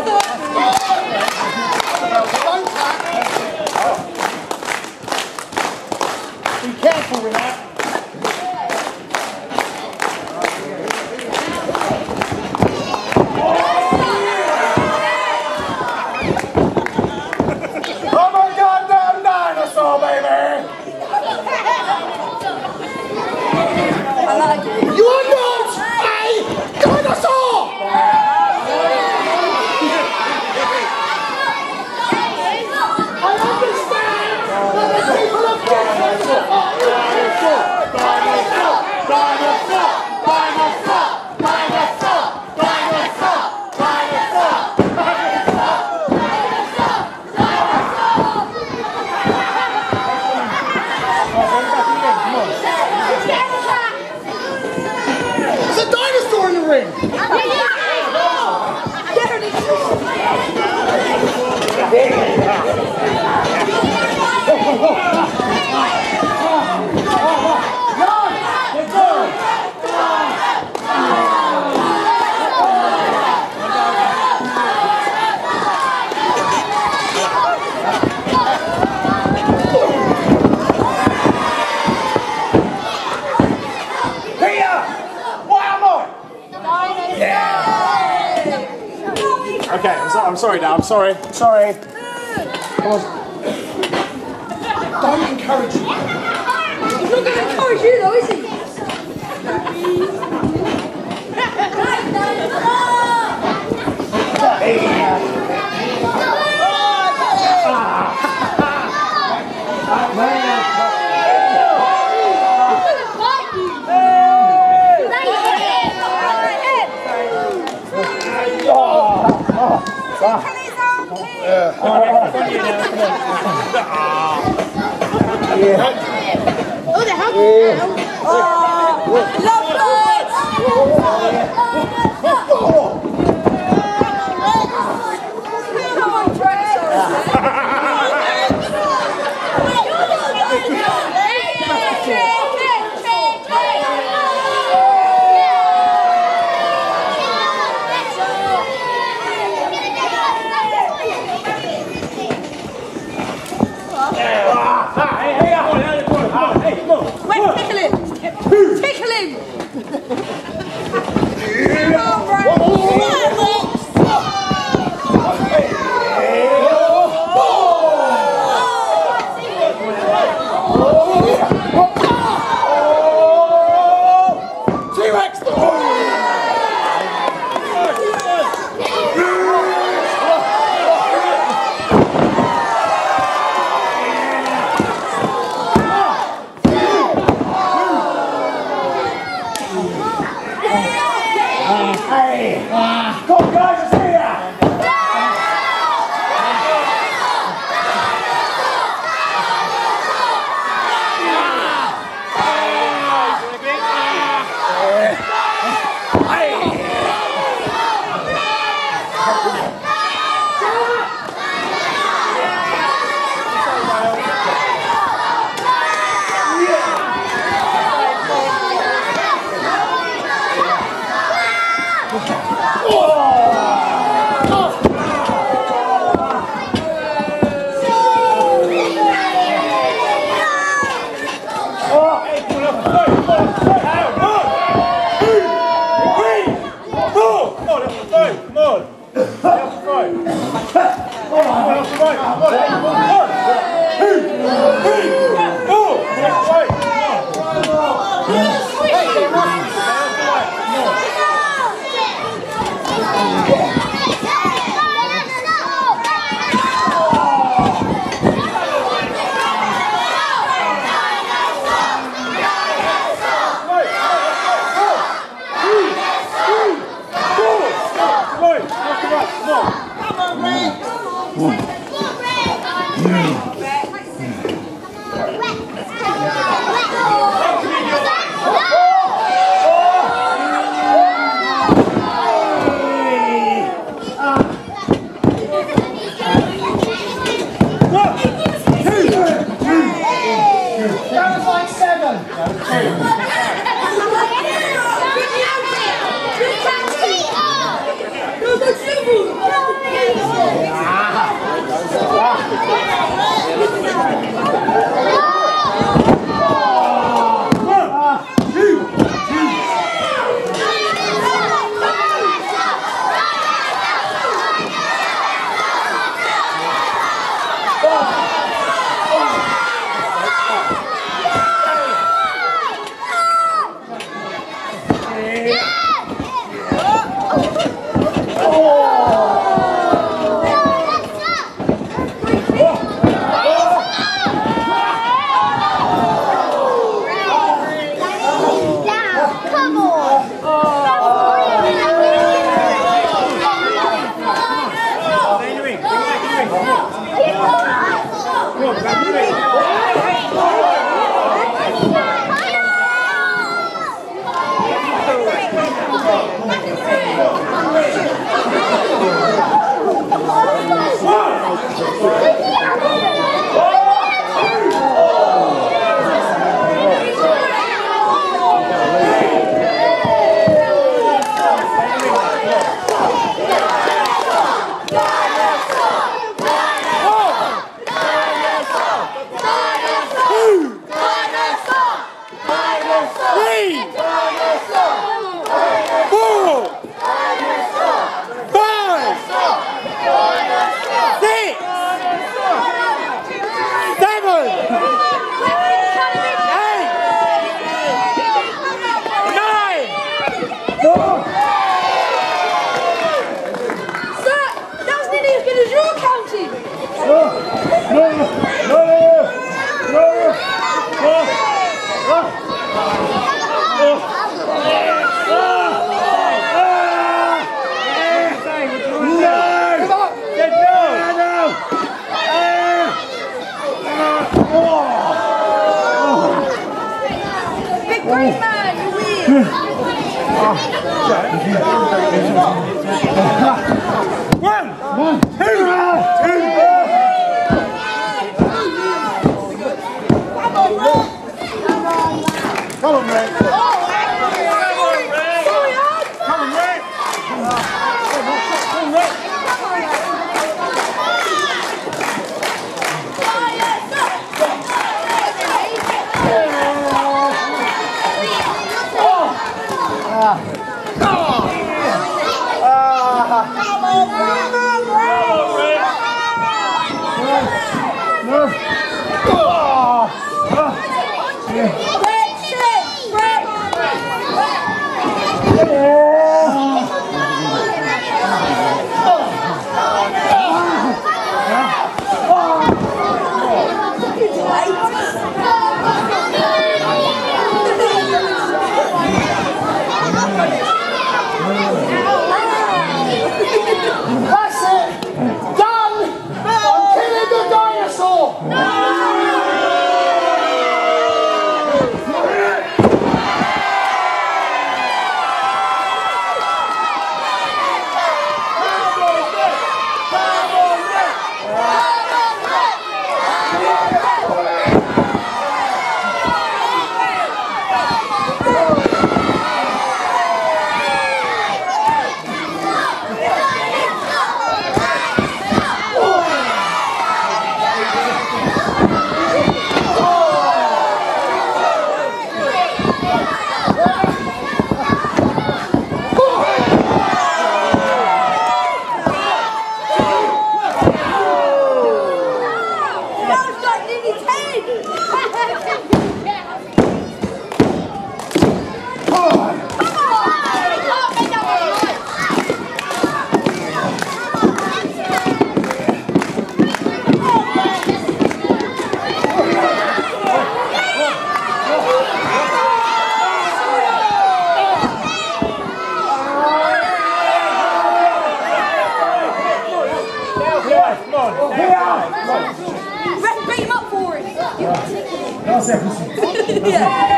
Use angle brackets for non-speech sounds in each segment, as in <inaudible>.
Be careful, Renee. Okay, I'm, so, I'm sorry now. I'm sorry. Sorry. Come on. Don't encourage you. He's not going to encourage you though, is he? Ôi, đẹp không? Ôi, lâu Hey! Come That was like seven. Come Four, five, One, two, two. Come on, Ray. Come on, Ray. Come on, Ray. No. Beat Yeah. Pues, <laughs>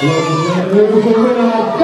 Los, los,